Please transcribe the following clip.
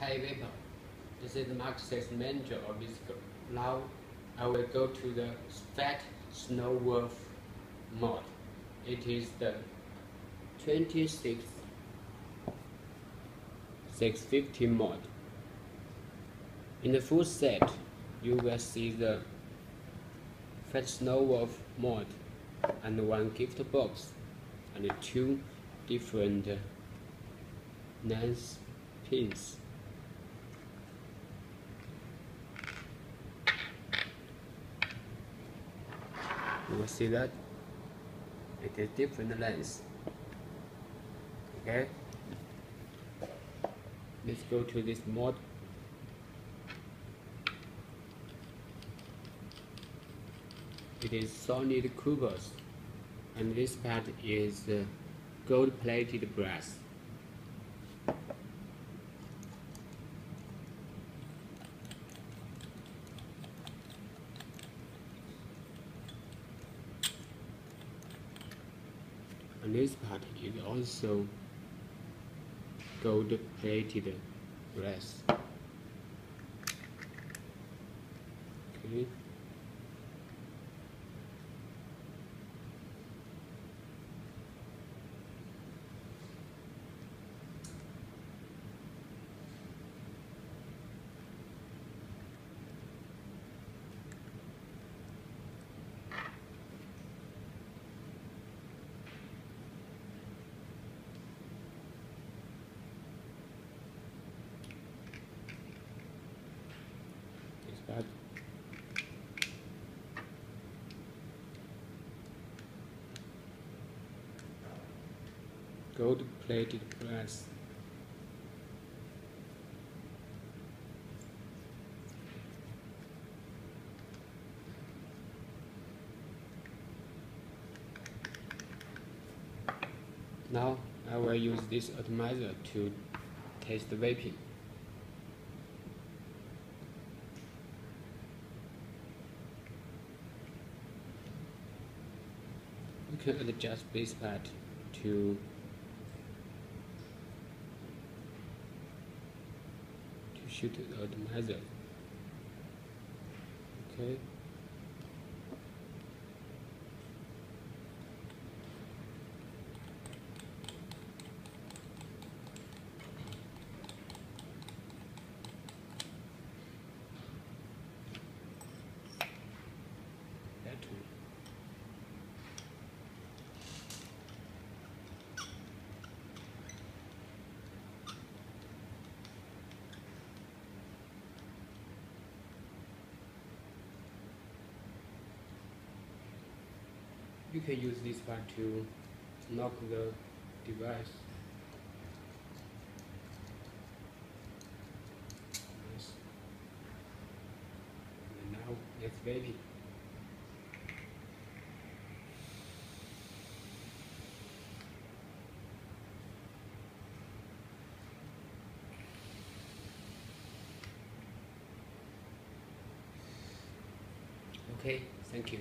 Hey Vapor, this is market manager of VCEEGO. Now I will go to the Fat Snow Wolf mod. It is the 26 650 mod. In the full set, you will see the Fat Snow Wolf mod and one gift box and two different uh, nice pins. You will see that? It is different lengths okay? Let's go to this mod. It is solid cubes and this part is uh, gold plated brass and this part is also gold plated brass okay gold plated brass Now I will use this atomizer to taste the vaping. You can adjust this part to to shoot the atomizer. Okay. That one. You can use this part to lock the device. Yes. And now let's baby. Okay, thank you.